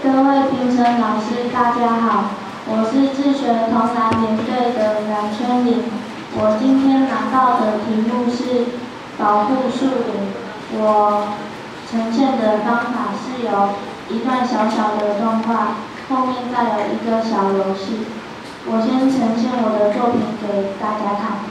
各位评审老师，大家好，我是自学童男联队的杨春玲。我今天拿到的题目是保护树林。我呈现的方法是由一段小小的动画，后面再有一个小游戏。我先呈现我的作品给大家看。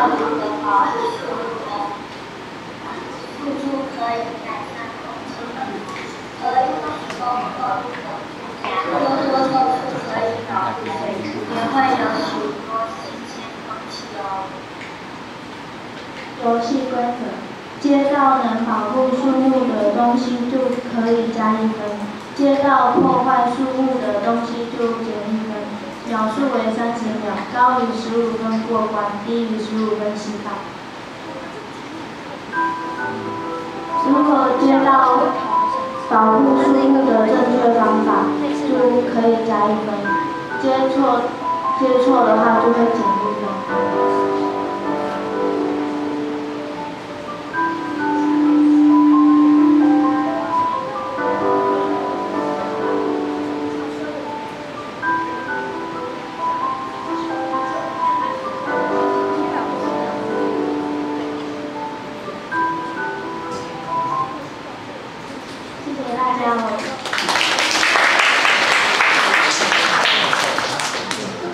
要如何保护树呢？付出可以改善空气，可以提供客户的附加，多多种树可以保护水质，也会有许多新鲜空气哦。游戏规则：接到能保护树木的东西就可以加一分，接到破坏树木的东西就减一分。秒数为三十秒，高于十五分过关，低于十五分失败。如果接到保护输入的正确方法，就可以加一分；接错接错的话，就会减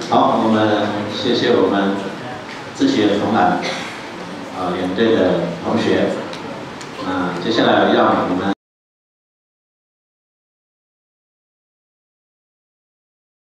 好，我们谢谢我们自学同蓝啊领队的同学。那接下来让我们。